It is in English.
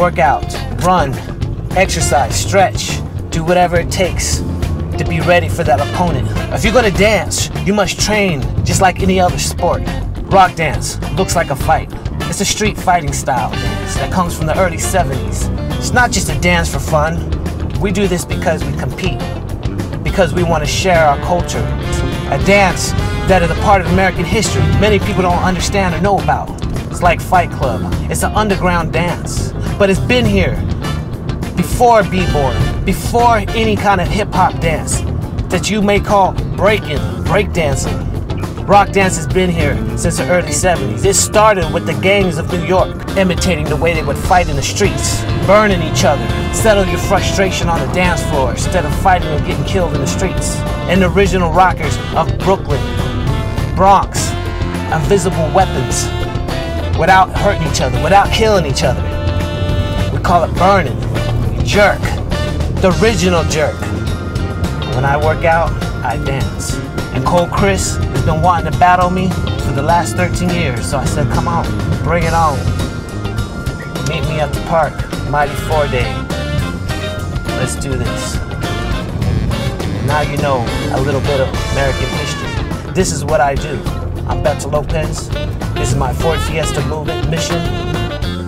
work out, run, exercise, stretch, do whatever it takes to be ready for that opponent. If you're gonna dance, you must train just like any other sport. Rock dance looks like a fight. It's a street fighting style dance that comes from the early 70s. It's not just a dance for fun. We do this because we compete, because we want to share our culture. A dance that is a part of American history many people don't understand or know about. It's like Fight Club. It's an underground dance, but it's been here before b-boy, before any kind of hip-hop dance that you may call breaking, breakdancing. Rock dance has been here since the early 70s. It started with the gangs of New York, imitating the way they would fight in the streets, burning each other, settle your frustration on the dance floor instead of fighting and getting killed in the streets. And the original rockers of Brooklyn, Bronx, invisible weapons, without hurting each other, without killing each other. We call it burning, jerk, the original jerk. When I work out, I dance. And Cold Chris has been wanting to battle me for the last 13 years, so I said, come on, bring it on. Meet me at the park, Mighty Four Day. Let's do this. Now you know a little bit of American history. This is what I do. I'm Beto Lopez. This is my Ford Fiesta movement mission.